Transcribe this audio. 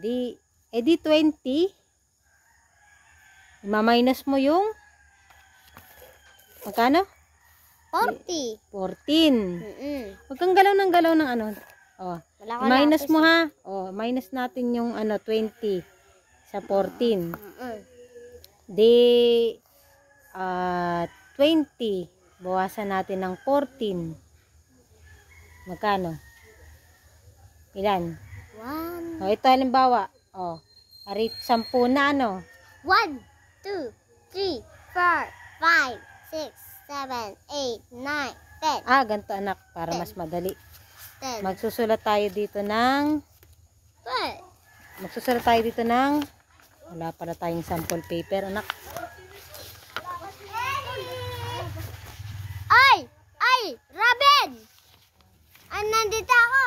Di, eh di 20. Ima-minus mo yung magkano? 40. 14. Mm-mm. Huwag kang galaw ng galaw ng ano. Oh, Wala ko minus mo ha. Oh, minus natin yung ano 20 sa 14. Mm-mm. Di ah 20 bawasan natin ng 14. Magkano? Ilan? One. Oh, ito halimbawa. Oh, ari 10 na ano? One, two, three, four, five, six, seven, eight, nine, ten. Ah, ganito anak para mas madali. Ten. Magsusulat tayo dito ng Ten. magsusulat tayo dito ng wala pala tayong sample paper anak. Ay! Ay! Robin! Ay, nandito ako!